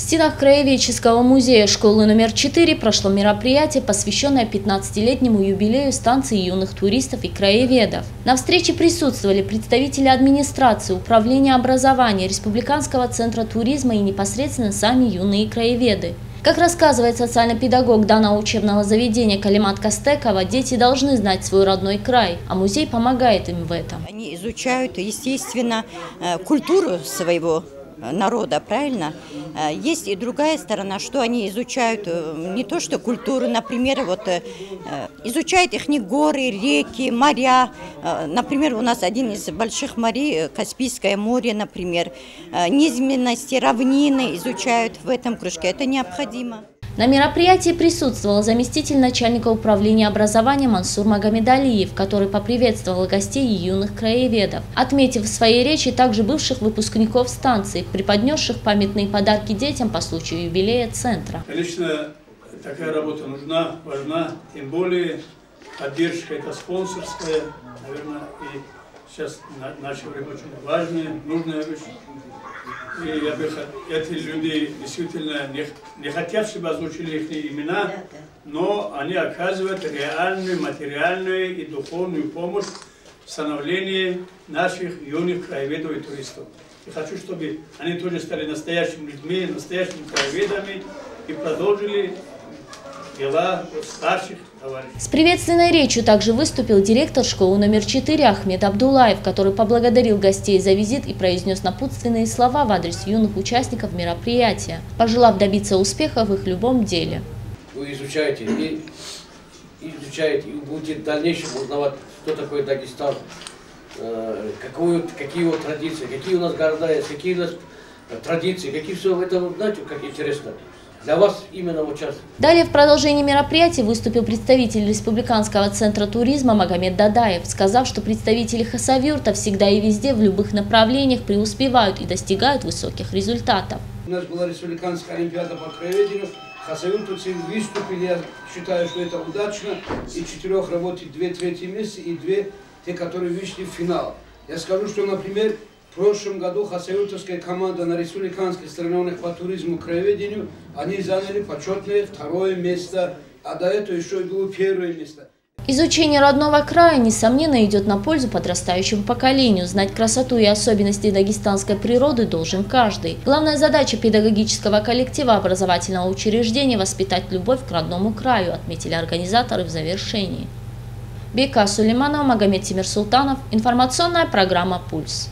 стенах Краеведческого музея школы номер 4 прошло мероприятие, посвященное 15-летнему юбилею станции юных туристов и краеведов. На встрече присутствовали представители администрации, управления образования, Республиканского центра туризма и непосредственно сами юные краеведы. Как рассказывает социальный педагог данного учебного заведения Калимат Костекова, дети должны знать свой родной край, а музей помогает им в этом. Они изучают, естественно, э, культуру своего народа, правильно? Э, есть и другая сторона, что они изучают э, не то что культуру, например, вот э, изучают их не горы, реки, моря. Например, у нас один из больших морей, Каспийское море, например, низменности, равнины изучают в этом кружке. Это необходимо. На мероприятии присутствовал заместитель начальника управления образования Мансур Магомедалиев, который поприветствовал гостей и юных краеведов, отметив в своей речи также бывших выпускников станции, преподнесших памятные подарки детям по случаю юбилея центра. Конечно, такая работа нужна, важна, тем более поддержка это спонсорская, наверное, и сейчас наше время очень важная, нужная вещь. И я бы, эти люди действительно не, не хотят, чтобы озвучили их имена, но они оказывают реальную, материальную и духовную помощь в становлении наших юных краеведов и туристов. И хочу, чтобы они тоже стали настоящими людьми, настоящими краеведами и продолжили дела старших с приветственной речью также выступил директор школы номер 4 Ахмед Абдулаев, который поблагодарил гостей за визит и произнес напутственные слова в адрес юных участников мероприятия, пожелав добиться успеха в их любом деле. Вы изучаете и изучаете, и будете в дальнейшем узнавать, что такое Дагестан, э, какую, какие его традиции, какие у нас города есть, какие у нас традиции, какие все это, знаете, как интересно для вас именно вот сейчас. Далее в продолжении мероприятия выступил представитель Республиканского центра туризма Магомед Дадаев, сказав, что представители Хасавюрта всегда и везде в любых направлениях преуспевают и достигают высоких результатов. У нас была республиканская олимпиада по краеведению. Хасавюртовцы выступили, я считаю, что это удачно. И четырех работает две третьи места и две те, которые вышли в финал. Я скажу, что, например, в прошлом году хасавюртовская команда на республиканских соревнованиях по туризму краеведению, они заняли почетное второе место, а до этого еще и было первое место. Изучение родного края, несомненно, идет на пользу подрастающему поколению. Знать красоту и особенности дагестанской природы должен каждый. Главная задача педагогического коллектива образовательного учреждения – воспитать любовь к родному краю, отметили организаторы в завершении. Бека Сулейманова, Магомед Тимир Султанов. Информационная программа «Пульс».